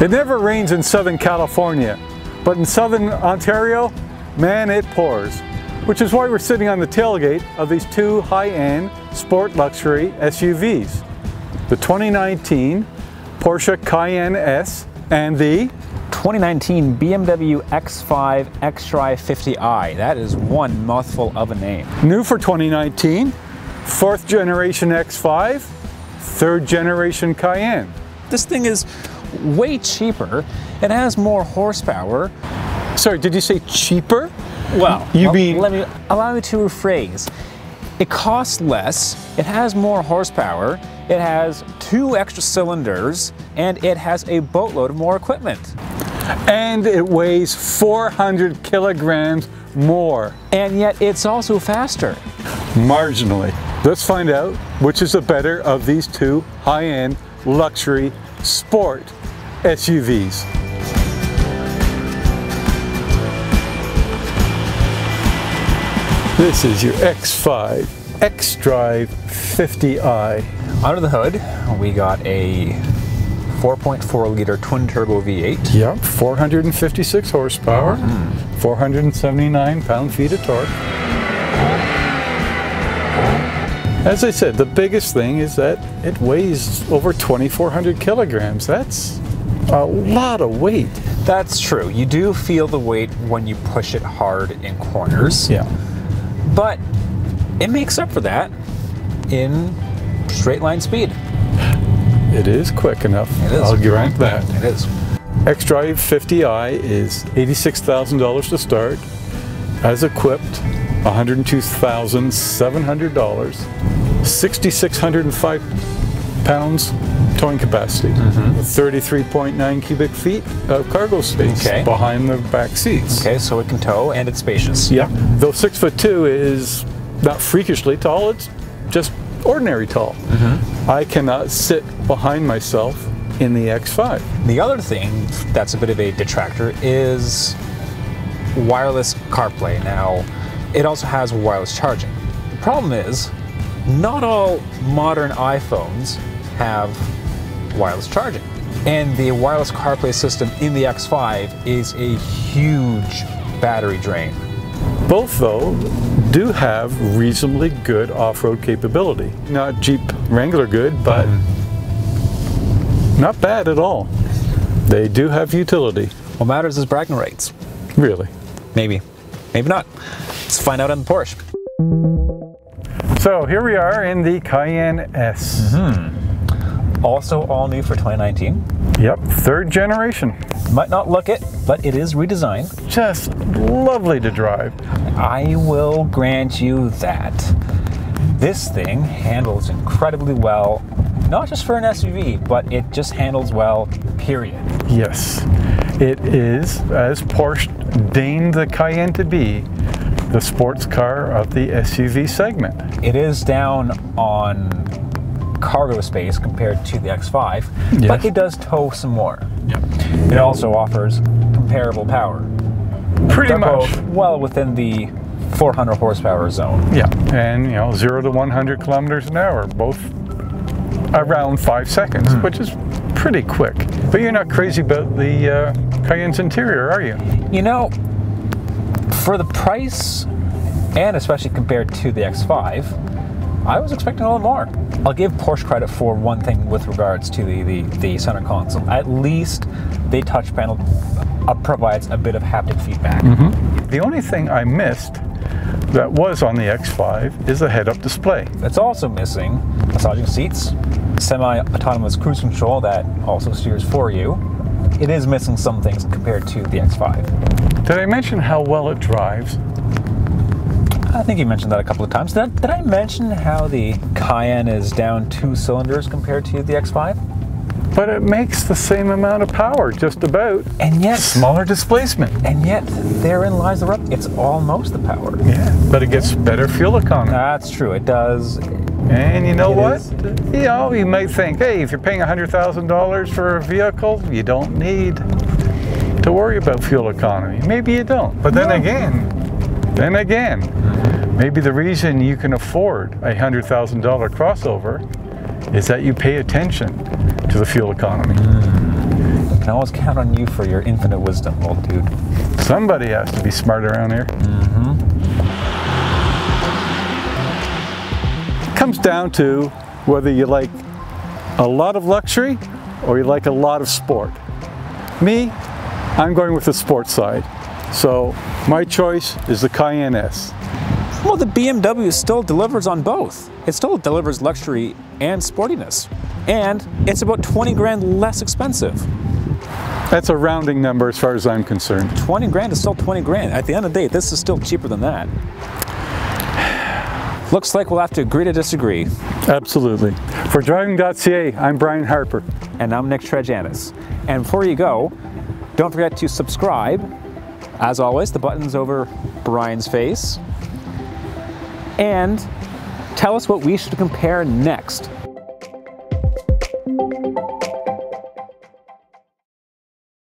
It never rains in Southern California, but in Southern Ontario, man, it pours. Which is why we're sitting on the tailgate of these two high-end sport luxury SUVs. The 2019 Porsche Cayenne S and the 2019 BMW X5 xDrive 50i. That is one mouthful of a name. new for 2019, fourth generation X5, third generation Cayenne. This thing is way cheaper. It has more horsepower. Sorry, did you say cheaper? Well, You well, mean- let me allow me to rephrase. It costs less, it has more horsepower, it has two extra cylinders, and it has a boatload of more equipment. And it weighs 400 kilograms more, And yet it's also faster. marginally. Let's find out which is the better of these two high-end luxury sport SUVs. This is your X5 xDrive 50i. Under the hood, we got a 4.4 liter twin turbo V8. Yep, 456 horsepower, mm. 479 pound-feet of torque. As I said, the biggest thing is that it weighs over 2,400 kilograms. That's a lot of weight. That's true. You do feel the weight when you push it hard in corners. Yeah. But it makes up for that in straight line speed. It is quick enough. It is. I'll grant that. It is. xDrive 50i is $86,000 to start. As equipped, $102,700. 6,605 pounds towing capacity. 33.9 cubic feet of cargo space Okay. behind the back seats. Okay, so it can tow and it's spacious. Yeah. Though six foot two is not freakishly tall, it's just ordinary tall. Mm-hmm. I cannot sit behind myself in the X5. The other thing that's a bit of a detractor is wireless CarPlay. Now, it also has wireless charging. The problem is, not all modern iPhones have wireless charging. And the wireless CarPlay system in the X5 is a huge battery drain. Both, though, do have reasonably good off-road capability. Not Jeep Wrangler good, but not bad at all. They do have utility, What matters is bragging rights. really. Maybe. Maybe not. Let's find out on the Porsche. So here we are in the Cayenne S. Mm-hmm. Also all new for 2019. Yep, third generation. Might not look it, but it is redesigned. Just lovely to drive. I will grant you that. This thing handles incredibly well, not just for an SUV, but it just handles well, period. Yes, it is, as Porsche deigned the Cayenne to be, the sports car of the SUV segment. It is down on cargo space compared to the X5, but it does tow some more. It also offers comparable power. Pretty They're much. well within the 400 horsepower zone. Yeah, and you know, zero to 100 kilometers an hour, both around five seconds, which is pretty quick. But you're not crazy about the uh, Cayenne's interior, are you? You know, for the price, and especially compared to the X5, I was expecting a little more. I'll give Porsche credit for one thing with regards to the, the, the center console. At least the touch panel uh, provides a bit of haptic feedback. The only thing I missed that was on the X5 is the head-up display. It's also missing massaging seats, semi-autonomous cruise control that also steers for you. It is missing some things compared to the X5. Did I mention how well it drives? I think you mentioned that a couple of times. Did I, did I mention how the Cayenne is down two cylinders compared to the X5? But it makes the same amount of power, just about. And yet, Smaller displacement. and yet, therein lies the rub. It's almost the power. Yeah, but it gets better fuel economy. That's true. It does. And you know It what? is. You know, you might think, hey, if you're paying $100,000 for a vehicle, you don't need to worry about fuel economy. Maybe you don't. But then No. again, then again, maybe the reason you can afford a $100,000 crossover is that you pay attention to the fuel economy. Mm. I can always count on you for your infinite wisdom, old dude. Somebody has to be smart around here. It comes down to whether you like a lot of luxury or you like a lot of sport. Me, I'm going with the sports side. So my choice is the Cayenne S. Well, the BMW still delivers on both. It still delivers luxury and sportiness. And it's about 20 grand less expensive. That's a rounding number as far as I'm concerned. 20 grand is still 20 grand. At the end of the day, this is still cheaper than that. Looks like we'll have to agree to disagree. Absolutely. For driving.ca, I'm Brian Harper. And I'm Nick Tragianis. And before you go, don't forget to subscribe. As always, the button's over Brian's face. And tell us what we should compare next.